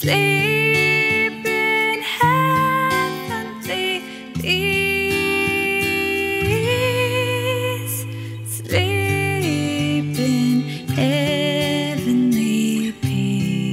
Sleep in heavenly peace. Sleep in heavenly peace.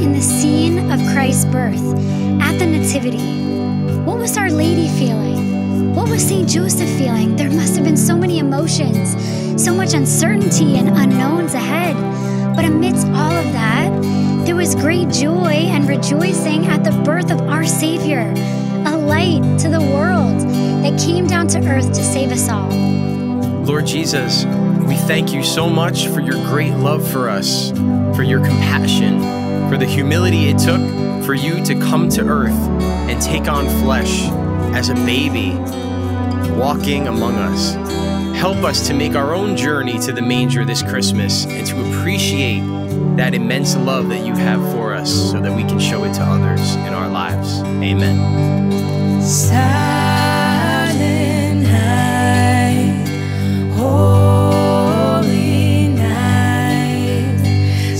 In the scene of Christ's birth at the Nativity. What was Our Lady feeling? What was St. Joseph feeling? There must have been so many emotions, so much uncertainty and unknowns ahead. But amidst all of that, there was great joy and rejoicing at the birth of our Savior, a light to the world that came down to earth to save us all. Lord Jesus, we thank you so much for your great love for us, for your compassion, for the humility it took for you to come to earth and take on flesh as a baby walking among us. Help us to make our own journey to the manger this Christmas and to appreciate that immense love that you have for us so that we can show it to others in our lives. Amen. Silent night, holy night.